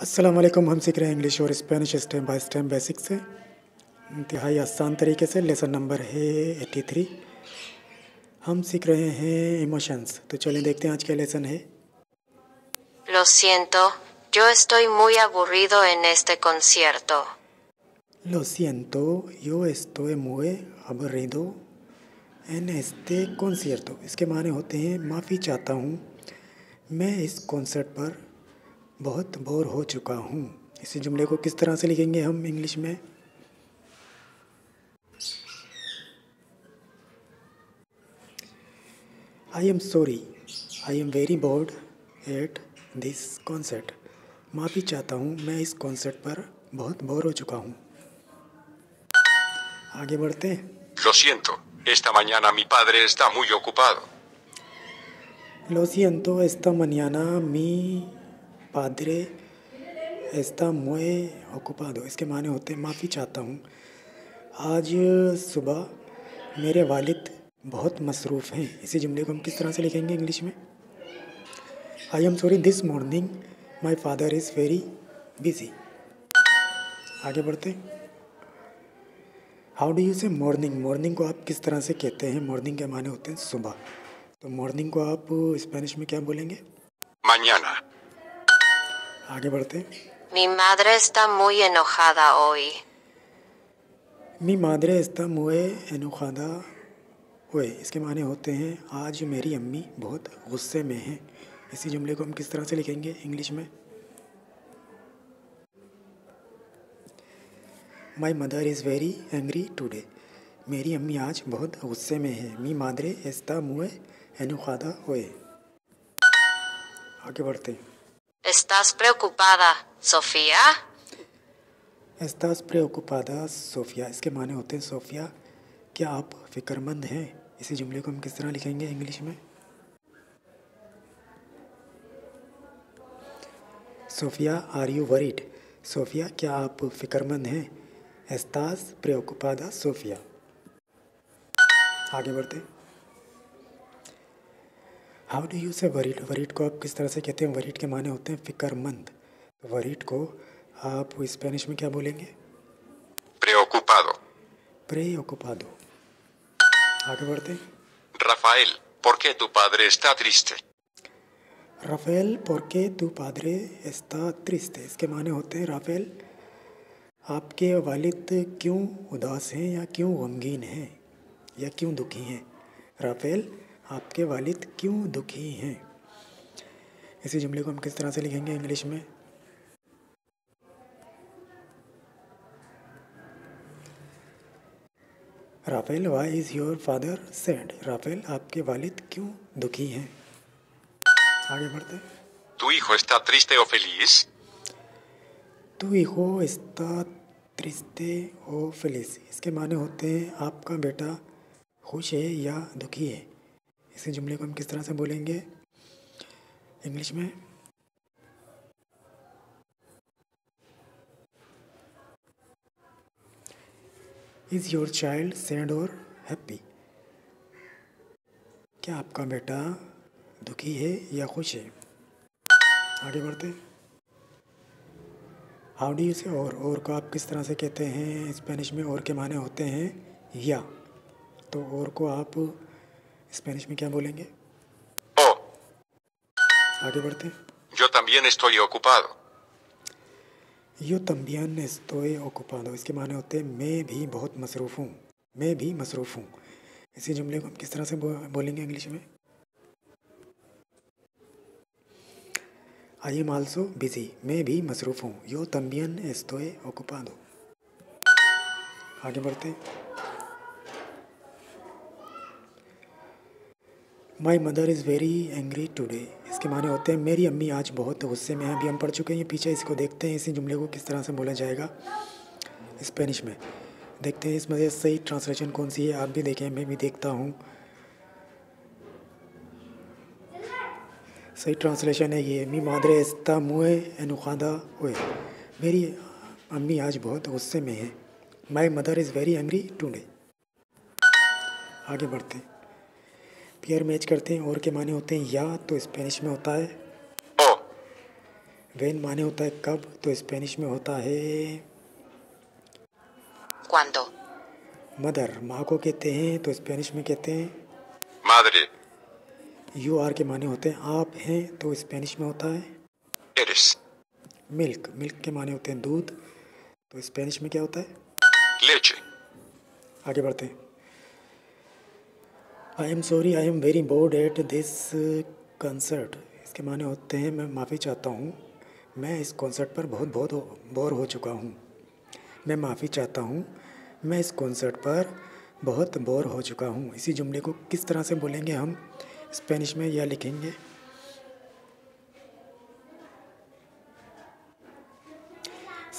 अस्सलाम वालेकुम हम सीख रहे हैं इंग्लिश और Spanish step by step basic से इंतहाई आसान तरीके से लेसन नंबर है एट्टी थ्री हम सीख रहे हैं इमोशंस तो चलिए देखते हैं आज क्या लेसन है Lo siento, yo estoy muy aburrido en este concierto. Lo siento, yo estoy muy aburrido en este concierto. इसके माने होते हैं माफ़ी चाहता हूँ मैं इस कॉन्सर्ट पर बहुत बोर हो चुका हूँ। इसी जुमले को किस तरह से लिखेंगे हम इंग्लिश में? I am sorry I am very bored at this concert माफ़ी चाहता हूँ मैं इस कॉन्सर्ट पर बहुत बोर हो चुका हूँ। आगे बढ़ते हैं। Lo siento, esta mañana mi padre está muy ocupado. Lo siento, esta mañana mi padre está muy ocupado. इसके माने होते हैं माफ़ी चाहता हूँ आज सुबह मेरे वालिद बहुत मसरूफ़ हैं इसी जुमले को हम किस तरह से लिखेंगे इंग्लिश में I am sorry this morning my father is very busy आगे बढ़ते how do you say morning morning को आप किस तरह से कहते हैं? मॉर्निंग के माने होते हैं सुबह। तो मॉर्निंग को आप स्पेनिश में क्या बोलेंगे. आगे बढ़ते Mi madre está muy enojada hoy. मी मादरे इस्ता मुए एनुखादा हुए इसके माने होते हैं आज मेरी अम्मी बहुत गुस्से में हैं। इसी जुमले को हम किस तरह से लिखेंगे इंग्लिश में? My mother is very angry today मेरी अम्मी आज बहुत गुस्से में है। मी मादरे इस्ता मुए एनुखादा हुए आगे बढ़ते हैं। ¿Estás preocupada, Sofía? एस्तास प्रेओकुपादा सोफिया इसके माने होते हैं सोफिया क्या आप फिक्रमंद हैं इसी जुमले को हम किस तरह लिखेंगे इंग्लिश में Sophia are you worried Sophia क्या आप फिक्रमंद हैं एस्तास प्रेओकुपादा सोफिया आगे बढ़ते how do you say worried worried को आप किस तरह से कहते हैं? वरीड के माने होते हैं फिक्रमंद। वरीड को आप स्पेनिश में क्या बोलेंगे? Preocupado. प्रे ओकुपादो आगे बढ़ते Rafael, ¿por qué tu padre está triste? Rafael पोरके तू पादरे एस्ता ट्रिस्टे इसके माने होते हैं राफेल आपके वालिद क्यों उदास हैं या क्यों गमगीन हैं या क्यों दुखी हैं? राफेल आपके वालिद क्यों दुखी हैं? इसी जुमले को हम किस तरह से लिखेंगे इंग्लिश में? Rafael why is your father sad Rafael आपके वालिद क्यों दुखी हैं? आगे बढ़ते ¿Tu hijo está triste o feliz? Tu hijo está triste o feliz. इसके माने होते हैं आपका बेटा खुश है या दुखी है। इसी जुमले को हम किस तरह से बोलेंगे? इंग्लिश में। इज़ योर चाइल्ड सैड और हैप्पी क्या आपका बेटा दुखी है या खुश है? आगे बढ़ते हाउ डू यू से और और को आप किस तरह से कहते हैं? स्पेनिश में और के माने होते हैं? या। तो और को आप स्पेनिश में क्या बोलेंगे? Oh, आगे बढ़ते yo también estoy ocupado. यो तम्बियन estoy ocupado. इसके माने होते हैं मैं भी बहुत मसरूफ़ हूँ। मैं भी मसरूफ़ हूँ। इसी जुमले को हम किस तरह से बोलेंगे इंग्लिश में? आई एम आल्सो बिज़ी मैं भी मसरूफ़ हूँ। यो तम्बियन estoy ocupado. आगे बढ़ते my mother is very angry today इसके माने होते हैं, मेरी अम्मी आज बहुत गुस्से में है। अभी हम पढ़ चुके हैं पीछे इसको देखते हैं, इसी जुमले को किस तरह से बोला जाएगा। स्पेनिश में। देखते हैं, इसमें सही ट्रांसलेशन कौन सी है, आप भी देखें, मैं भी देखता हूँ। सही ट्रांसलेशन है ये। मी मादरे एस्ता मुए एनुखादा हुए मेरी अम्मी आज बहुत गुस्से में है। My mother is very angry today आगे बढ़ते हैं। पेयर मैच करते हैं और के माने होते हैं या तो स्पेनिश में होता है। वेन माने होता है कब तो स्पेनिश में होता है। Cuando, मदर माँ को कहते हैं तो स्पेनिश में कहते हैं। Madre, यू आर के माने होते हैं आप हैं तो स्पेनिश में होता है। Eres. मिल्क मिल्क के माने होते हैं दूध तो स्पेनिश में क्या होता है? Leche. आगे बढ़ते हैं। I am sorry I am very bored at this concert इसके माने होते हैं, मैं माफ़ी चाहता हूँ। मैं इस कॉन्सर्ट पर बहुत बहुत बोर हो चुका हूँ। मैं माफ़ी चाहता हूँ। मैं इस कॉन्सर्ट पर बहुत बोर हो चुका हूँ। इसी जुमले को किस तरह से बोलेंगे हम? स्पेनिश में या लिखेंगे?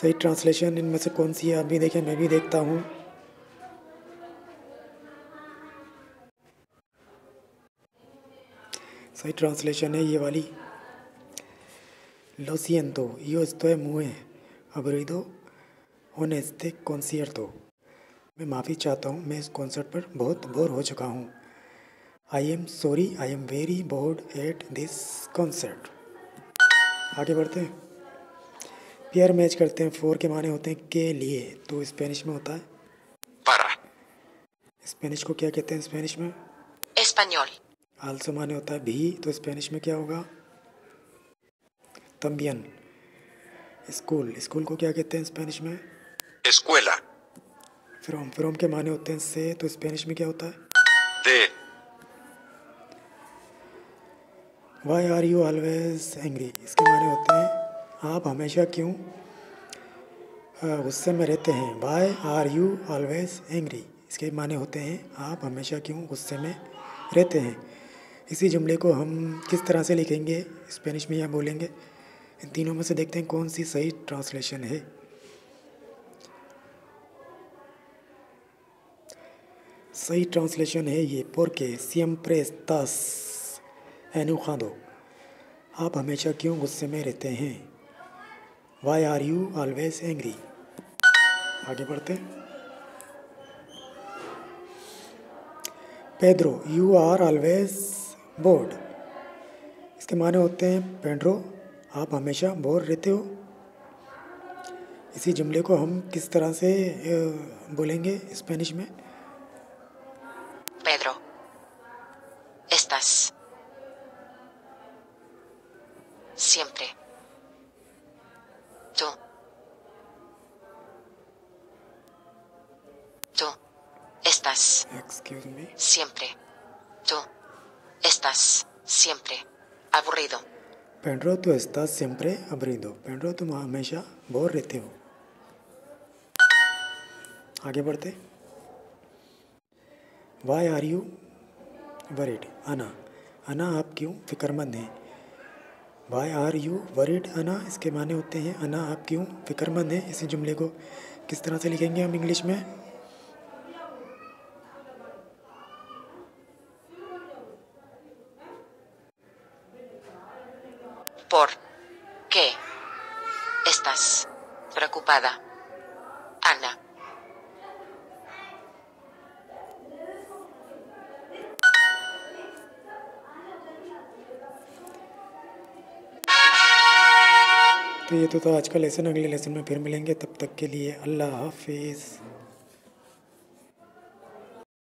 सही ट्रांसलेशन इनमें से कौन सी है? आप भी देखें, मैं भी देखता हूँ। सही ट्रांसलेशन है ये वाली। Lo siento, yo estoy muy aburrido. Este concierto. मैं माफ़ी चाहता हूँ मैं इस कॉन्सर्ट पर बहुत बोर हो चुका हूँ। I am sorry I am very bored at this concert आगे बढ़ते हैं। पेयर मैच करते हैं फोर के माने होते हैं के लिए। तो स्पेनिश में होता है। स्पेनिश को क्या कहते हैं स्पेनिश में? आल्सो माने होता है भी तो स्पेनिश में क्या होगा? तम्बियन स्कूल स्कूल को क्या कहते हैं स्पेनिश में? Escuela. फ्रॉम फ्रॉम के माने होते हैं से तो स्पेनिश में क्या होता है? De. Why are you always angry इसके माने होते हैं आप हमेशा क्यों गुस्से में रहते हैं? Why are you always angry इसके माने होते हैं आप हमेशा क्यों गुस्से में रहते हैं? इसी जुमले को हम किस तरह से लिखेंगे? स्पेनिश में या बोलेंगे। इन तीनों में से देखते हैं कौन सी सही ट्रांसलेशन है। सही ट्रांसलेशन है ये। porque siempre estás enojado आप हमेशा क्यों गुस्से में रहते हैं? Why are you always angry आगे बढ़ते Pedro you are always bored इसके माने होते हैं पेंड्रो आप हमेशा बोर रहते हो इसी जुमले को हम किस तरह से बोलेंगे स्पेनिश में Pedro. Estás. Siempre. Tú. Tú. Estás. Excuse me Siempre. Tú. Estás. Siempre. Aburrido. Pedro तो estás siempre aburrido. पेड्रो तुम हमेशा बोर रहते हो आगे बढ़ते वाई आर यू वरिड अना अना आप क्यों फिक्रमंद हैं? वाई आर यू वरिड अना इसके माने होते हैं अना आप क्यों फिक्रमंद हैं? इसी जुमले को किस तरह से लिखेंगे हम इंग्लिश में ¿Por qué estás preocupada? Ana. तो ये तो था आज का लेसन अगले लेसन में फिर मिलेंगे। तब तक के लिए अल्लाह हाफिज़।